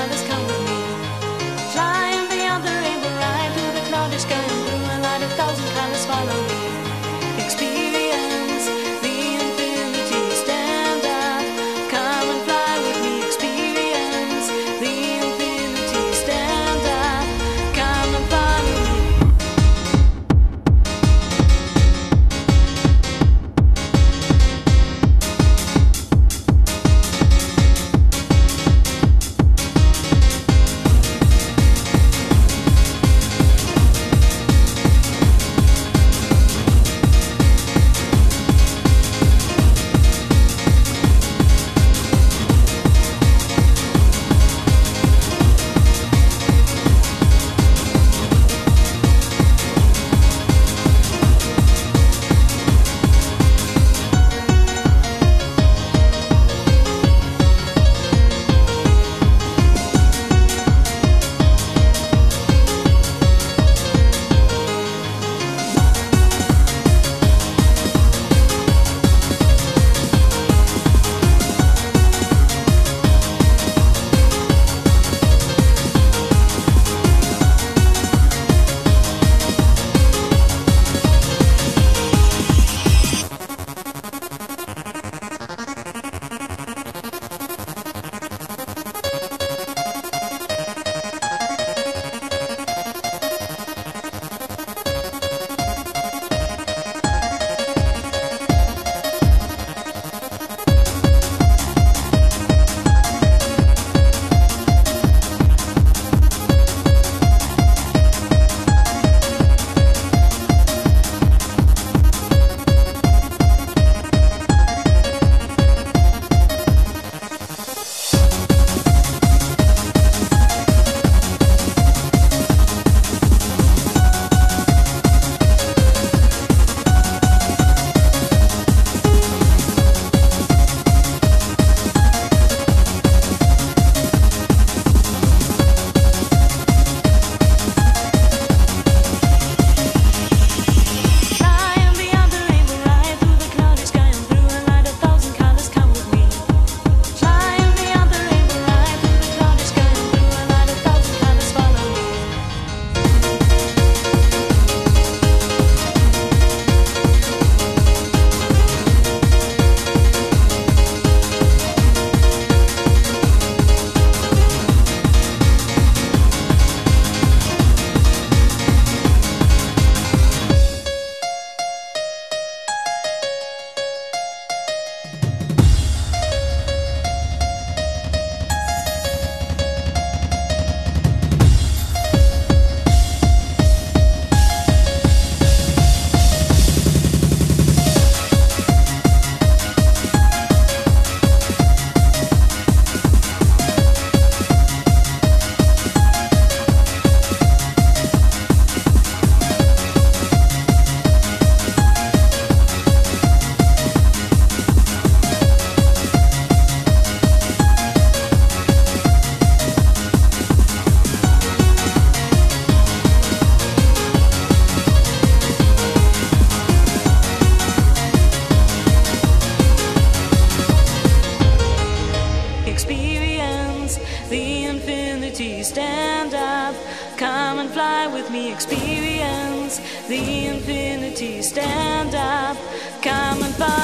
love is coming. Come and fly with me, experience the infinity. Stand up, come and fly.